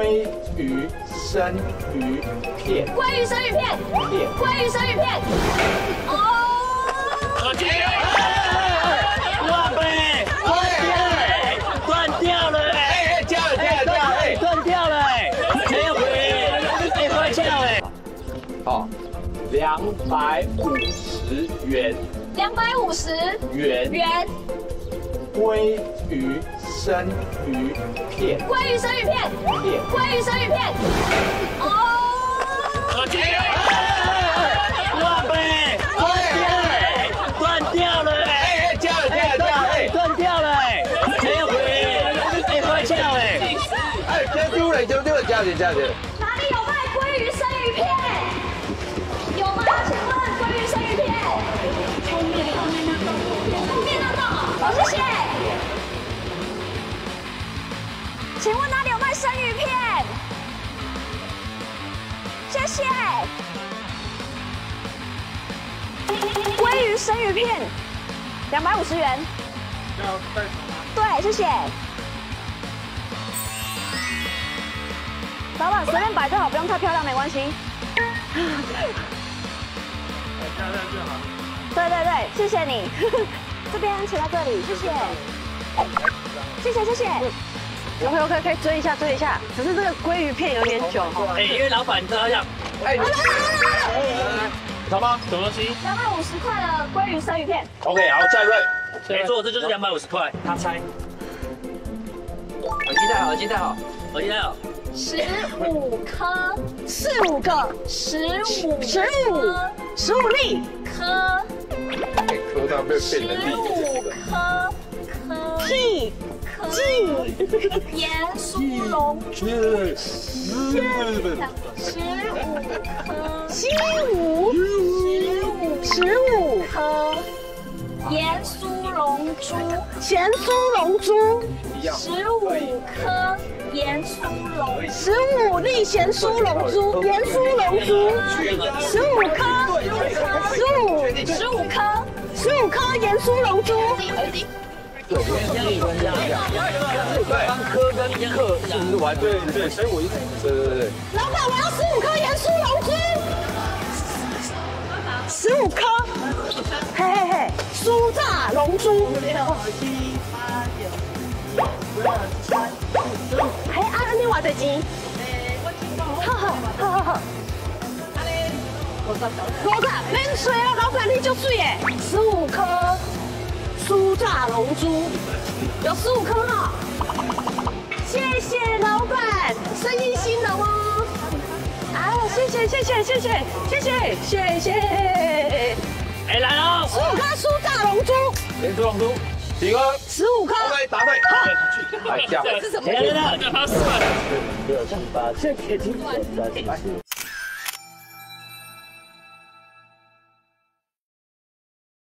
鲑鱼生鱼片，鲑鱼生鱼片，片。鲑鱼生鱼片。哦，哇贝，断掉了，哎，哎，掉了掉了掉了，哎，断掉了，哎，没有回，哎，快跳，哎，好，两百五十元。两百五十元。元，鲑鱼生鱼片，鲑鱼生鱼片，片鲑鱼生鱼片。哦，哇贝，断掉了，哎，哎，掉了掉了掉了，哎，断掉了，哎，没有回，哎，快跳，哎，哎，丢丢了丢丢了，加点加点，哪里有卖鲑鱼生鱼片？有吗？请问鲑鱼生鱼片？后面后面那栋，后面那栋，好，谢谢。请问哪里有卖生鱼片？谢谢。鲑鱼生鱼片，两百五十元。对，谢谢。老板随便摆就好，不用太漂亮，没关系。漂亮就好对对对，谢谢你。这边请到这里，谢谢。谢谢谢谢。OK OK 可以追一下追一下，只是这个鲑鱼片有点久哈。哎，因为老板这样，哎，好吗？什么？东西？两百五十块的鲑鱼生鱼片，？OK，好，下一位，没错，这就是两百五十块，他猜，耳机戴好，耳机戴好，耳机戴好，十五颗，四五个，十五十五十五粒，颗，哎，磕到被十变能力，五颗，颗。屁颗，鸡盐酥龙珠，十五颗，七五十五十五颗，盐酥龙珠。咸酥龙珠，十五颗盐酥龙，十五粒咸酥龙珠，盐酥龙珠，十五颗，十五十五颗，十五颗盐酥龙珠，对，当科跟克是不是完？对对，所以我一直，对对对，老板我要十五颗盐酥龙珠，十五颗，嘿嘿嘿，酥炸龙珠，六七八九，六七五还按你偌济钱？好好好好好。五十，免税啊，老板你就水耶！十五颗酥炸龙珠，有十五颗哈。谢谢老板，生意兴隆哦。啊，谢谢谢谢谢谢谢谢谢谢。哎，来哦，十五颗酥炸龙珠，连珠龙珠，几颗十五颗。？OK，答对，好，来下。是什么？来来来，没有，像把这可以听